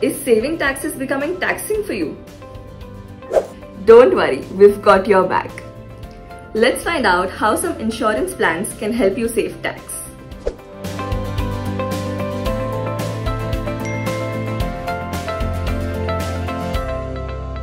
Is saving taxes becoming taxing for you? Don't worry, we've got your back. Let's find out how some insurance plans can help you save tax.